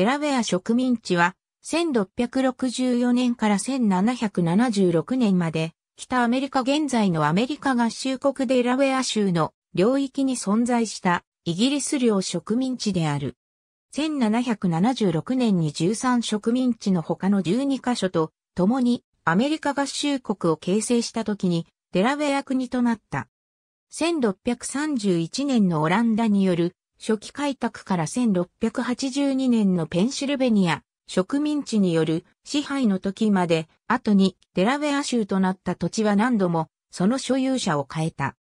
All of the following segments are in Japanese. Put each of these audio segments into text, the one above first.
デラウェア植民地は、1664年から1776年まで、北アメリカ現在のアメリカ合衆国デラウェア州の領域に存在したイギリス領植民地である。1776年に13植民地の他の12カ所と共にアメリカ合衆国を形成した時にデラウェア国となった。1631年のオランダによる初期開拓から1682年のペンシルベニア植民地による支配の時まで、後にデラウェア州となった土地は何度もその所有者を変えた。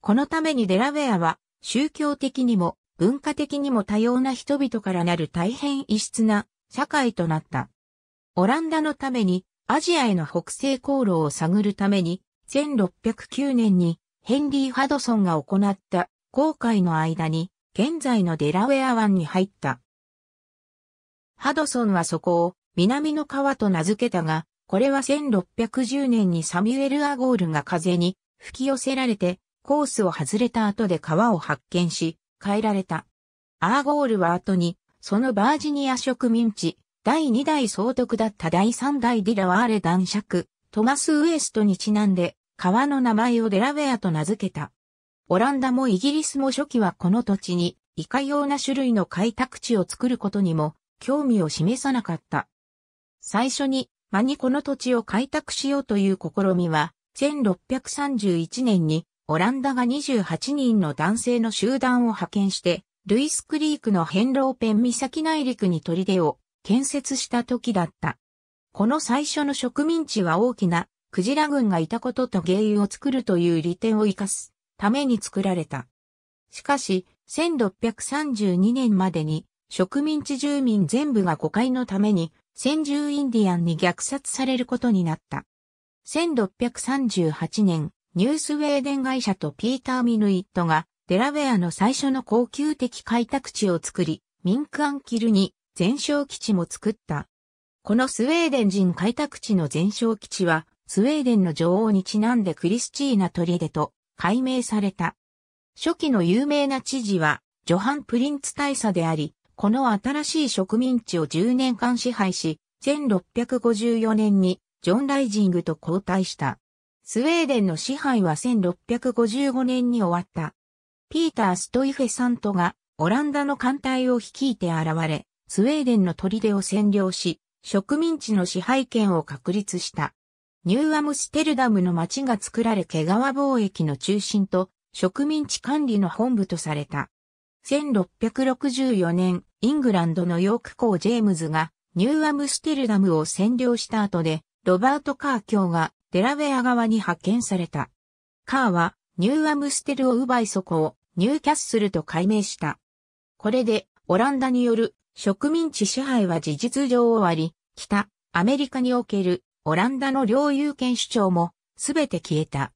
このためにデラウェアは宗教的にも文化的にも多様な人々からなる大変異質な社会となった。オランダのためにアジアへの北西航路を探るために1609年にヘンリー・ハドソンが行った航海の間に現在のデラウェア湾に入った。ハドソンはそこを南の川と名付けたが、これは1610年にサミュエル・アゴールが風に吹き寄せられてコースを外れた後で川を発見し、変えられた。アーゴールは後に、そのバージニア植民地、第2代総督だった第3代ディラワーレ男爵、トマス・ウエストにちなんで、川の名前をデラウェアと名付けた。オランダもイギリスも初期はこの土地に、いかような種類の開拓地を作ることにも、興味を示さなかった。最初に、間にこの土地を開拓しようという試みは、1631年に、オランダが28人の男性の集団を派遣して、ルイスクリークのヘンローペン岬内陸に砦を建設した時だった。この最初の植民地は大きなクジラ群がいたことと芸油を作るという利点を生かすために作られた。しかし、1632年までに植民地住民全部が誤解のために先住インディアンに虐殺されることになった。1638年、ニュースウェーデン会社とピーター・ミヌイットがデラウェアの最初の高級的開拓地を作り、ミンクアンキルに全焼基地も作った。このスウェーデン人開拓地の全焼基地は、スウェーデンの女王にちなんでクリスチーナ・トリデと改名された。初期の有名な知事は、ジョハン・プリンツ大佐であり、この新しい植民地を10年間支配し、1654年にジョン・ライジングと交代した。スウェーデンの支配は1655年に終わった。ピーター・ストイフェサントがオランダの艦隊を率いて現れ、スウェーデンの砦を占領し、植民地の支配権を確立した。ニューアムステルダムの町が作られ毛皮貿易の中心と植民地管理の本部とされた。1664年、イングランドのヨーク公ジェームズがニューアムステルダムを占領した後で、ロバート・カー卿がデラウェア側に派遣された。カーはニューアムステルを奪いそこをニューキャッスルと改名した。これでオランダによる植民地支配は事実上終わり、北アメリカにおけるオランダの領有権主張もすべて消えた。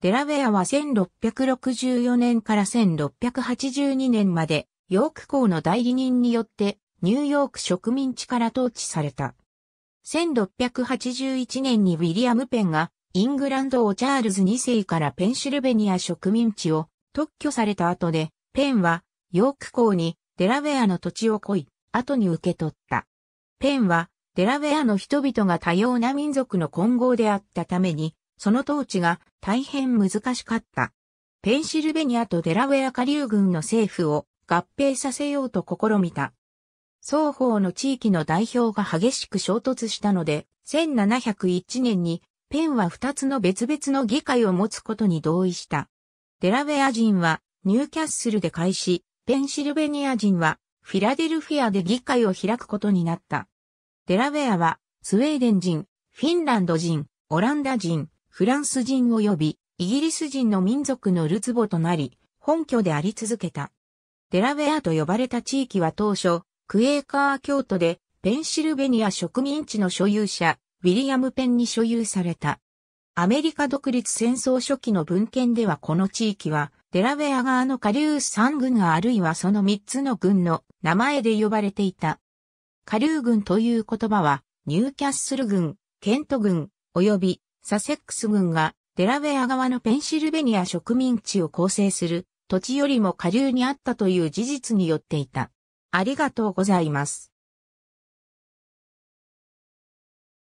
デラウェアは1664年から1682年までヨーク校の代理人によってニューヨーク植民地から統治された。1681年にウィリアム・ペンがイングランド王チャールズ2世からペンシルベニア植民地を特許された後で、ペンはヨーク校にデラウェアの土地を来い、後に受け取った。ペンはデラウェアの人々が多様な民族の混合であったために、その統治が大変難しかった。ペンシルベニアとデラウェア下流軍の政府を合併させようと試みた。双方の地域の代表が激しく衝突したので、1701年にペンは二つの別々の議会を持つことに同意した。デラウェア人はニューキャッスルで開始、ペンシルベニア人はフィラデルフィアで議会を開くことになった。デラウェアはスウェーデン人、フィンランド人、オランダ人、フランス人及びイギリス人の民族のルツボとなり、本拠であり続けた。デラウェアと呼ばれた地域は当初、クエーカー京都でペンシルベニア植民地の所有者、ウィリアム・ペンに所有された。アメリカ独立戦争初期の文献ではこの地域は、デラウェア側の下流3軍あるいはその3つの軍の名前で呼ばれていた。下流軍という言葉は、ニューキャッスル軍、ケント軍、及びサセックス軍がデラウェア側のペンシルベニア植民地を構成する土地よりも下流にあったという事実によっていた。ありがとうございます。